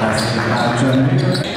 That's the